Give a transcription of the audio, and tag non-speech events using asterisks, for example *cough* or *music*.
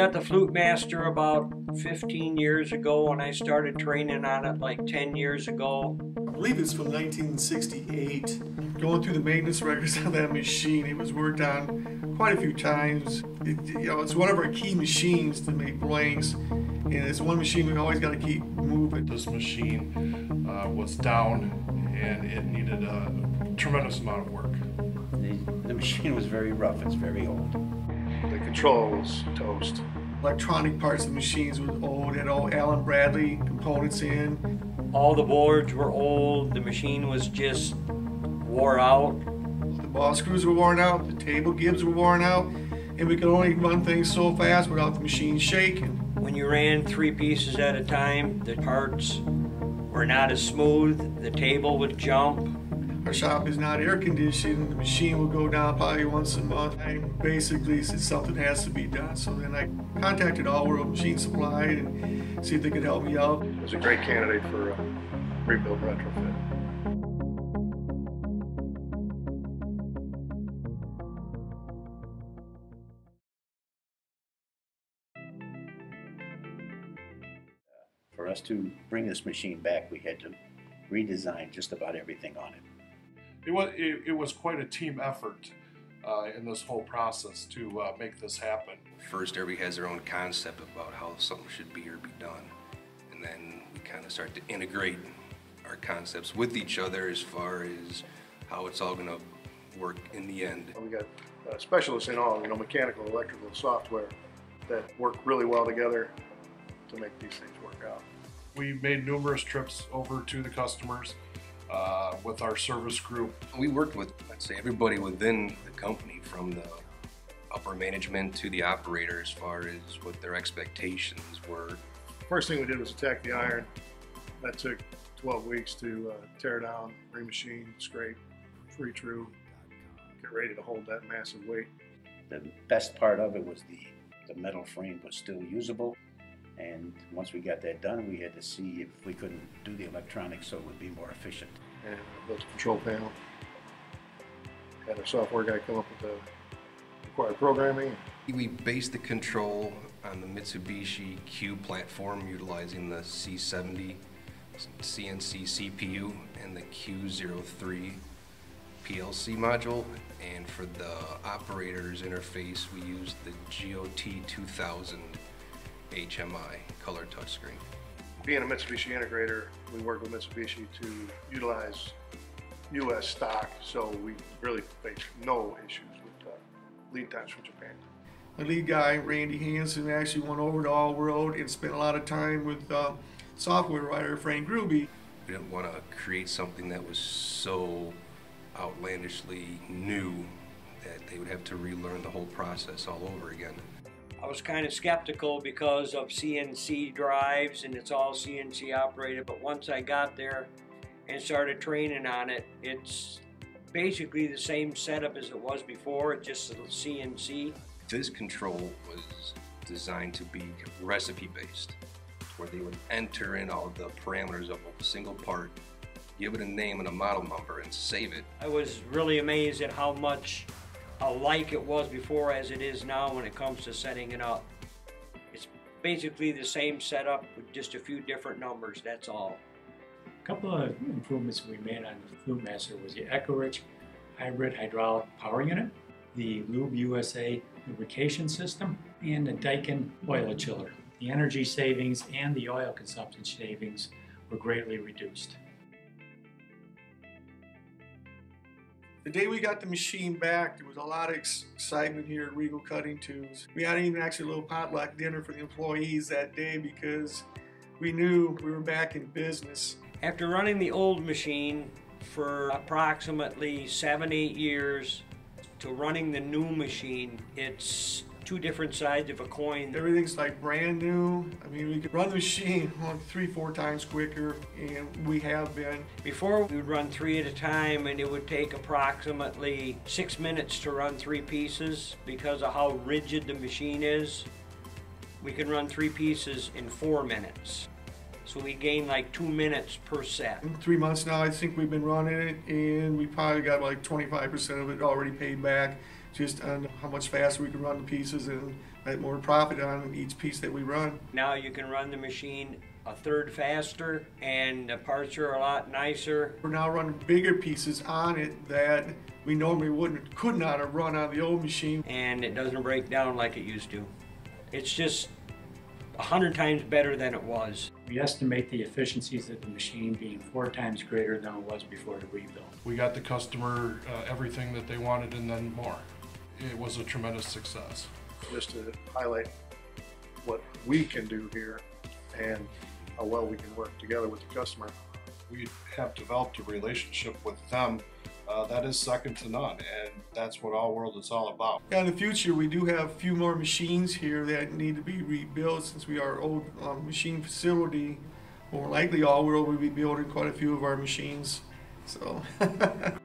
got the Flutemaster about 15 years ago, and I started training on it like 10 years ago. I believe it's from 1968. Going through the maintenance records on that machine, it was worked on quite a few times. It, you know, it's one of our key machines to make blanks, and it's one machine we always got to keep moving. This machine uh, was down and it needed a tremendous amount of work. The, the machine was very rough. It's very old. The controls toast. Electronic parts of the machines were old, had all Allen Bradley components in. All the boards were old, the machine was just wore out. The ball screws were worn out, the table gibs were worn out, and we could only run things so fast without the machine shaking. When you ran three pieces at a time, the parts were not as smooth, the table would jump. Our shop is not air conditioned. The machine will go down probably once a month. I basically said something has to be done. So then I contacted All World Machine Supply and see if they could help me out. It was a great candidate for a rebuild retrofit. For us to bring this machine back, we had to redesign just about everything on it. It was, it, it was quite a team effort uh, in this whole process to uh, make this happen. First, everybody has their own concept about how something should be or be done. And then we kind of start to integrate our concepts with each other as far as how it's all going to work in the end. We got uh, specialists in all, you know, mechanical, electrical, software that work really well together to make these things work out. We made numerous trips over to the customers uh, with our service group. We worked with, I'd say, everybody within the company from the upper management to the operator as far as what their expectations were. First thing we did was attack the iron. That took 12 weeks to uh, tear down, remachine, scrape, free true, get ready to hold that massive weight. The best part of it was the, the metal frame was still usable. And once we got that done, we had to see if we couldn't do the electronics so it would be more efficient. And built a control panel. Had a software guy come up with the required programming. We based the control on the Mitsubishi Q platform utilizing the C70 CNC CPU and the Q03 PLC module. And for the operator's interface, we used the GOT 2000 HMI color touchscreen. Being a Mitsubishi integrator, we work with Mitsubishi to utilize U.S. stock, so we really face no issues with uh, lead times from Japan. The lead guy, Randy Hanson, actually went over to All World and spent a lot of time with uh, software writer Frank Gruby. We didn't want to create something that was so outlandishly new that they would have to relearn the whole process all over again. I was kind of skeptical because of CNC drives and it's all CNC operated, but once I got there and started training on it, it's basically the same setup as it was before, just a CNC. This control was designed to be recipe based, where they would enter in all the parameters of a single part, give it a name and a model number, and save it. I was really amazed at how much alike it was before as it is now when it comes to setting it up. It's basically the same setup with just a few different numbers, that's all. A couple of improvements we made on the Flutemaster was the EcoRich hybrid hydraulic power unit, the Lube USA lubrication system, and the Daikin oil chiller. The energy savings and the oil consumption savings were greatly reduced. The day we got the machine back, there was a lot of excitement here at Regal Cutting Tools. We had even actually a little potluck dinner for the employees that day because we knew we were back in business. After running the old machine for approximately seven, eight years to running the new machine, it's two different sides of a coin. Everything's like brand new. I mean, we could run the machine *laughs* on three, four times quicker, and we have been. Before we would run three at a time, and it would take approximately six minutes to run three pieces because of how rigid the machine is. We can run three pieces in four minutes. So we gain like two minutes per set. In three months now, I think we've been running it, and we probably got like 25% of it already paid back just on how much faster we can run the pieces and get more profit on each piece that we run. Now you can run the machine a third faster and the parts are a lot nicer. We're now running bigger pieces on it that we normally wouldn't, could not have run on the old machine. and it doesn't break down like it used to. It's just a hundred times better than it was. We estimate the efficiencies of the machine being four times greater than it was before the rebuild. We got the customer uh, everything that they wanted and then more. It was a tremendous success. Just to highlight what we can do here and how well we can work together with the customer. We have developed a relationship with them uh, that is second to none, and that's what All World is all about. Yeah, in the future, we do have a few more machines here that need to be rebuilt since we are old um, machine facility. More likely, All World will be building quite a few of our machines. So. *laughs*